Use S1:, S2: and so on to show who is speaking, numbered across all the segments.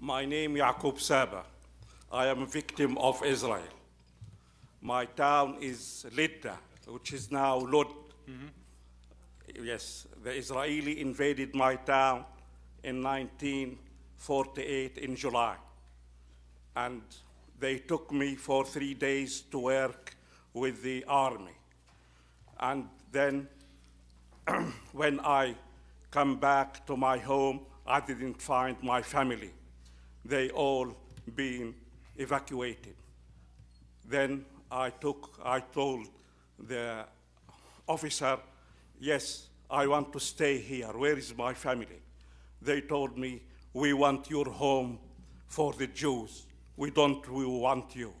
S1: My name is Yaqub Saba. I am a victim of Israel. My town is Lidda, which is now Lod. Mm-hmm. Yes, the Israeli invaded my town in 1948 in July. And they took me for three days to work with the army. And then when I come back to my home, I didn't find my family. They all been evacuated. Then I took, I told the officer, yes, I want to stay here. Where is my family? They told me, we want your home for the Jews. We don't we want you.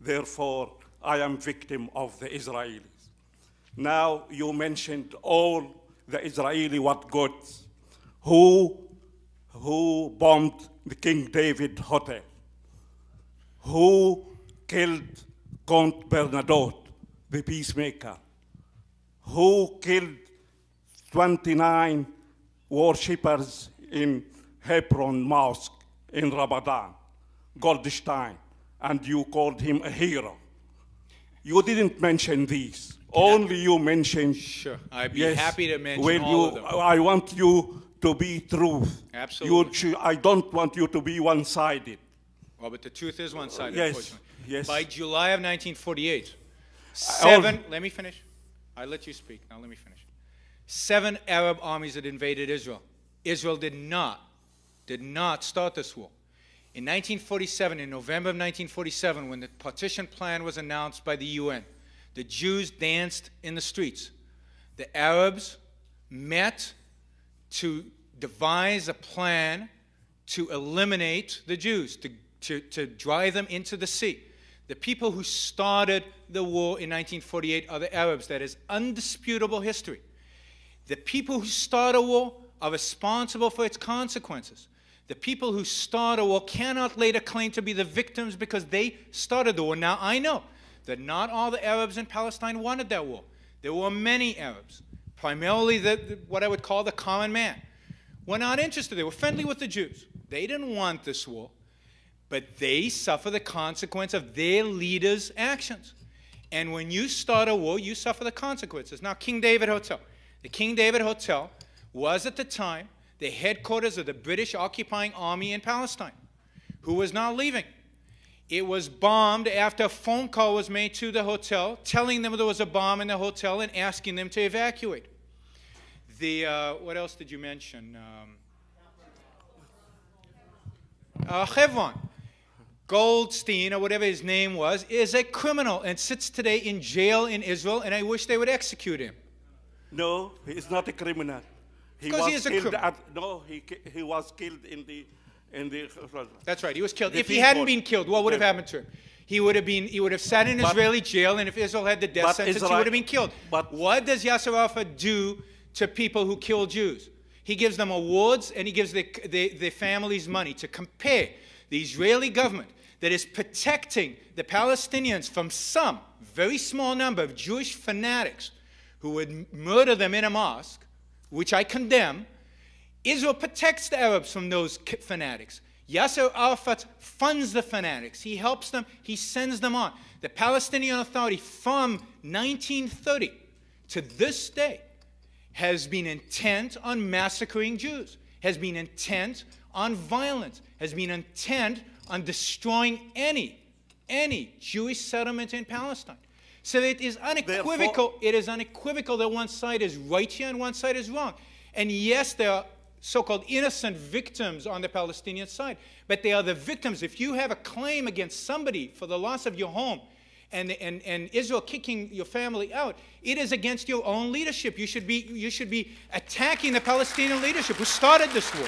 S1: Therefore, I am victim of the Israelis. Now you mentioned all the Israeli what goods. Who, who bombed the King David Hotel? Who killed Count Bernadotte, the peacemaker? Who killed 29 worshippers in Hebron Mosque in Ramadan? Goldstein, and you called him a hero. You didn't mention these. Only you mentioned.
S2: Sure. I'd be happy to mention all
S1: you,
S2: of them.
S1: I want you to be truth.
S2: Absolutely.
S1: You I don't want you to be one-sided.
S2: Well, but the truth is one sided,
S1: Yes,
S2: unfortunately.
S1: yes.
S2: By July of 1948, uh, seven, oh. let me finish. I let you speak. Now let me finish. Seven Arab armies had invaded Israel. Israel did not, did not start this war. In 1947, in November of 1947, when the partition plan was announced by the UN, the Jews danced in the streets. The Arabs met to devise a plan to eliminate the Jews, to, to, to drive them into the sea. The people who started the war in 1948 are the Arabs. That is undisputable history. The people who start a war are responsible for its consequences. The people who start a war cannot later claim to be the victims because they started the war. Now, I know that not all the Arabs in Palestine wanted that war. There were many Arabs, primarily the, the- what I would call the common man, were not interested. They were friendly with the Jews. They didn't want this war, but they suffer the consequence of their leaders' actions. And when you start a war, you suffer the consequences. Now, King David Hotel. The King David Hotel was at the time the headquarters of the British occupying army in Palestine, who was now leaving. It was bombed after a phone call was made to the hotel, telling them there was a bomb in the hotel and asking them to evacuate. The uh, what else did you mention? Um, uh, Hebron. Goldstein, or whatever his name was, is a criminal and sits today in jail in Israel, and I wish they would execute him.
S1: No, he is not a criminal. He
S2: Because
S1: was
S2: he is a
S1: killed
S2: crim-
S1: at, no, he, he was killed in the, in the,
S2: That's right. He was killed. If he hadn't been killed, what would have happened to him? He would have been. He would have sat in
S1: But-
S2: Israeli jail, and if Israel had the death sentence, he would have been killed.
S1: but-
S2: what does Yasser Arafat do to people who kill Jews? He gives them awards, and he gives the, the, the families money to compare the Israeli government that is protecting the Palestinians from some very small number of Jewish fanatics who would murder them in a mosque, which I condemn. Israel protects the Arabs from those fanatics. Yasser Arafat funds the fanatics. He helps them. He sends them on. The Palestinian Authority from 1930 to this day has been intent on massacring Jews, has been intent on violence, has been intent on destroying any, any Jewish settlement in Palestine. So it is unequivocal, it is unequivocal that one side is right here and one side is wrong. And yes, there are so-called innocent victims on the Palestinian side, but they are the victims. If you have a claim against somebody for the loss of your home, and, and, and Israel kicking your family out, it is against your own leadership. You should be, you should be attacking the Palestinian leadership who started this war.